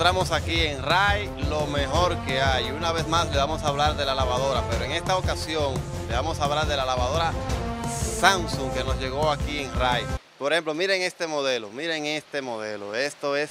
encontramos aquí en RAI, lo mejor que hay. Una vez más le vamos a hablar de la lavadora, pero en esta ocasión le vamos a hablar de la lavadora Samsung que nos llegó aquí en RAI. Por ejemplo, miren este modelo, miren este modelo. Esto es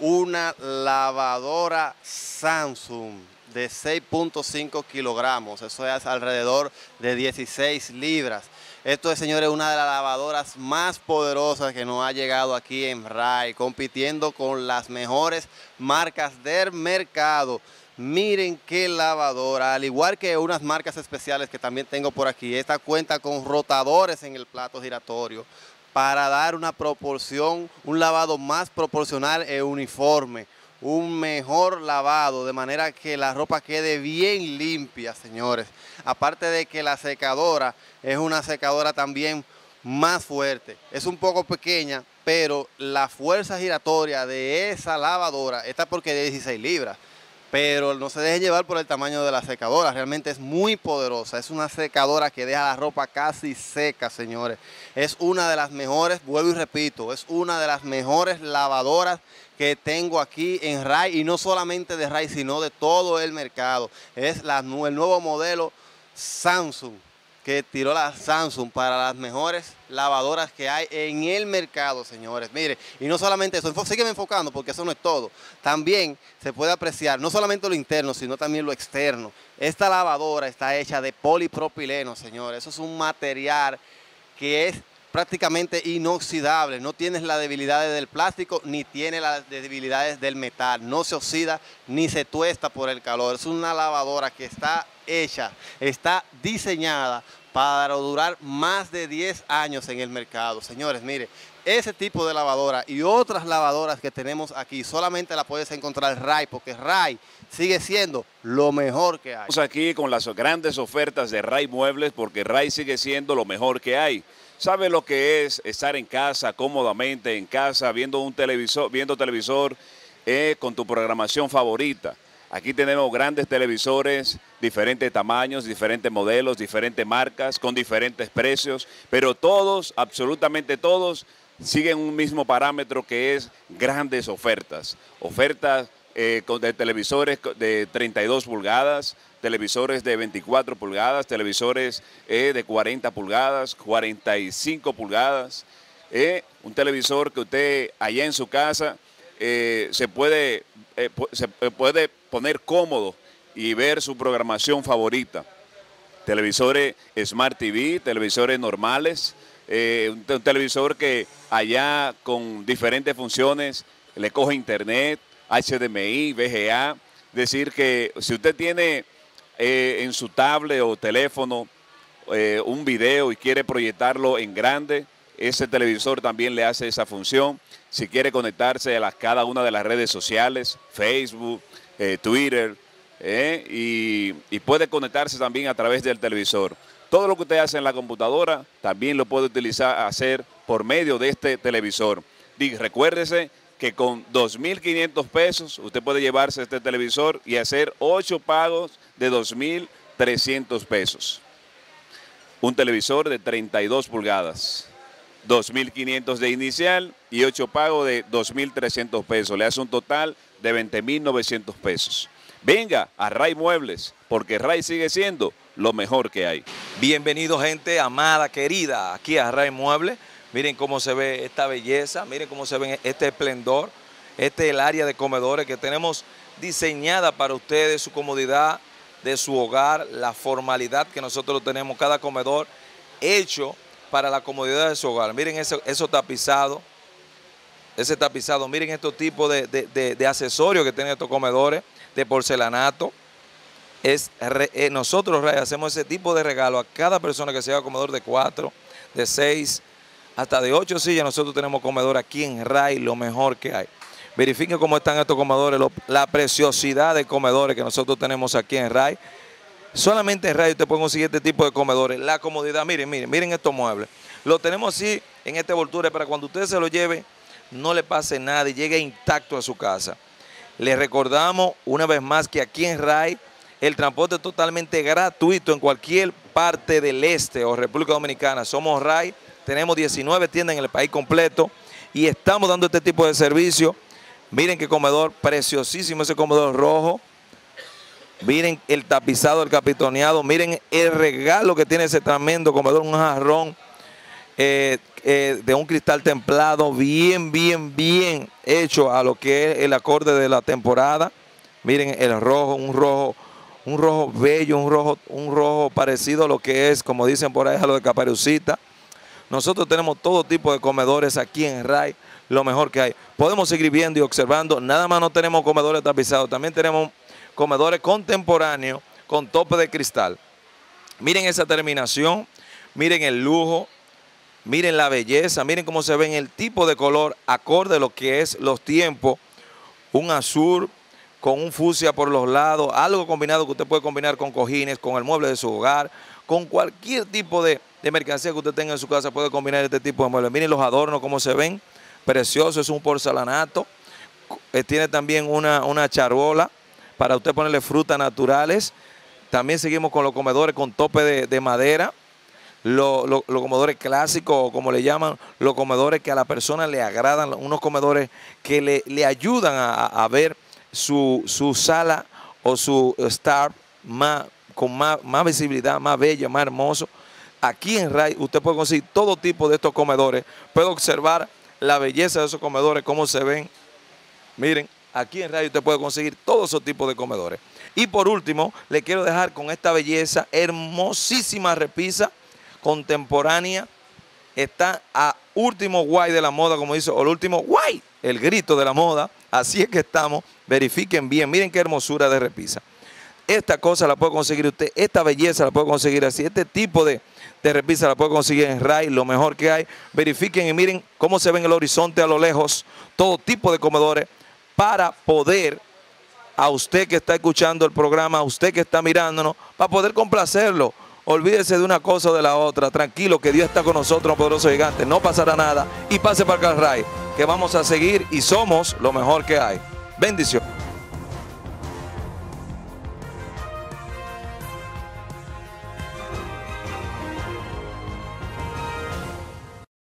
una lavadora Samsung de 6.5 kilogramos, eso es alrededor de 16 libras. Esto es, señores, una de las lavadoras más poderosas que nos ha llegado aquí en RAI, compitiendo con las mejores marcas del mercado. Miren qué lavadora, al igual que unas marcas especiales que también tengo por aquí. Esta cuenta con rotadores en el plato giratorio para dar una proporción, un lavado más proporcional e uniforme un mejor lavado, de manera que la ropa quede bien limpia, señores. Aparte de que la secadora es una secadora también más fuerte. Es un poco pequeña, pero la fuerza giratoria de esa lavadora está porque de 16 libras. Pero no se deje llevar por el tamaño de la secadora, realmente es muy poderosa. Es una secadora que deja la ropa casi seca, señores. Es una de las mejores, vuelvo y repito, es una de las mejores lavadoras que tengo aquí en RAI y no solamente de RAI, sino de todo el mercado. Es el nuevo modelo Samsung que tiró la Samsung para las mejores lavadoras que hay en el mercado, señores. Mire, y no solamente eso, sígueme enfocando porque eso no es todo. También se puede apreciar no solamente lo interno, sino también lo externo. Esta lavadora está hecha de polipropileno, señores. Eso es un material que es prácticamente inoxidable, no tienes las debilidades del plástico ni tiene las debilidades del metal, no se oxida ni se tuesta por el calor. Es una lavadora que está hecha, está diseñada para durar más de 10 años en el mercado. Señores, mire, ese tipo de lavadora y otras lavadoras que tenemos aquí solamente la puedes encontrar en RAI, porque RAI sigue siendo lo mejor que hay. Estamos aquí con las grandes ofertas de RAI Muebles, porque RAI sigue siendo lo mejor que hay. ¿Sabe lo que es estar en casa, cómodamente en casa, viendo un televisor, viendo televisor eh, con tu programación favorita? Aquí tenemos grandes televisores, diferentes tamaños, diferentes modelos, diferentes marcas, con diferentes precios, pero todos, absolutamente todos, siguen un mismo parámetro que es grandes ofertas. Ofertas eh, de televisores de 32 pulgadas, televisores de 24 pulgadas, televisores eh, de 40 pulgadas, 45 pulgadas. Eh, un televisor que usted allá en su casa se, puede, se puede poner cómodo y ver su programación favorita. Televisores Smart TV, televisores normales, un, un televisor que allá con diferentes funciones le coge internet, HDMI, VGA. Decir que si usted tiene eh, en su tablet o teléfono eh, un video y quiere proyectarlo en grande, ese televisor también le hace esa función. Si quiere conectarse a cada una de las redes sociales, Facebook, eh, Twitter, y, y, puede conectarse también a través del televisor. Todo lo que usted hace en la computadora también lo puede utilizar, hacer por medio de este televisor. Recuérdese que con 2.500 pesos usted puede llevarse este televisor y hacer 8 pagos de 2.300 pesos. Un televisor de 32 pulgadas, 2.500 de inicial y 8 pagos de 2.300 pesos. Le hace un total de 20.900 pesos. Venga a Ray Muebles, porque Ray sigue siendo lo mejor que hay. Bienvenido gente amada, querida, aquí a Ray Muebles Miren cómo se ve esta belleza, miren cómo se ve este esplendor. Este es el área de comedores que tenemos diseñada para ustedes, su comodidad de su hogar, la formalidad que nosotros tenemos, cada comedor hecho para la comodidad de su hogar. Miren eso, eso tapizado, ese tapizado, miren estos tipos de, accesorios que tienen estos comedores, de porcelanato. Es, eh, nosotros hacemos ese tipo de regalo a cada persona que sea comedor de cuatro, de seis, hasta de ocho sillas nosotros tenemos comedor aquí en RAI, lo mejor que hay. Verifiquen cómo están estos comedores, la preciosidad de comedores que nosotros tenemos aquí en RAI. Solamente en RAI usted puede conseguir este tipo de comedores. La comodidad, miren, miren, miren estos muebles. Lo tenemos así en este volture para cuando usted se lo lleve, no le pase nada y llegue intacto a su casa. Les recordamos una vez más que aquí en RAI el transporte es totalmente gratuito en cualquier parte del este o República Dominicana. Somos RAI tenemos 19 tiendas en el país completo y estamos dando este tipo de servicio Miren qué comedor preciosísimo ese comedor rojo. Miren el tapizado, el capitoneado. Miren el regalo que tiene ese tremendo comedor, un jarrón eh, eh, de un cristal templado, bien, bien, bien hecho a lo que es el acorde de la temporada. Miren el rojo, un rojo, un rojo bello, un rojo, un rojo parecido a lo que es, como dicen por ahí, a lo de caparucita. Nosotros tenemos todo tipo de comedores aquí en RAI, lo mejor que hay. Podemos seguir viendo y observando. Nada más no tenemos comedores tapizados, también tenemos comedores contemporáneos con tope de cristal. Miren esa terminación, miren el lujo, miren la belleza, miren cómo se ven el tipo de color acorde a lo que es los tiempos. Un azul con un fucsia por los lados, algo combinado que usted puede combinar con cojines, con el mueble de su hogar, con cualquier tipo de, mercancía que usted tenga en su casa, puede combinar este tipo de muebles. Miren los adornos, cómo se ven, precioso, es un porcelanato. Eh, tiene también una, una charola para usted ponerle frutas naturales. También seguimos con los comedores con tope de, madera. Los, comedores clásicos, como le llaman, los comedores que a la persona le agradan, unos comedores que le, ayudan a, ver su, sala o su star con más, visibilidad, más bella, más hermoso. Aquí en RAI usted puede conseguir todo tipo de estos comedores. Puede observar la belleza de esos comedores, cómo se ven. Miren, Aquí en Radio usted puede conseguir todos esos tipos de comedores. Y por último, le quiero dejar con esta belleza, hermosísima repisa contemporánea. Está a último guay de la moda, como dice, o el último guay, el grito de la moda. Así es que estamos. Verifiquen bien. Miren qué hermosura de repisa. Esta cosa la puede conseguir usted, esta belleza la puede conseguir así, este tipo de, de repisa la puede conseguir en RAI, lo mejor que hay. Verifiquen y miren cómo se ve en el horizonte a lo lejos, todo tipo de comedores para poder, a usted que está escuchando el programa, a usted que está mirándonos, para poder complacerlo. Olvídese de una cosa o de la otra. Tranquilo, que Dios está con nosotros, poderoso gigante. No pasará nada. Y pase para Carray, que vamos a seguir y somos lo mejor que hay. Bendición.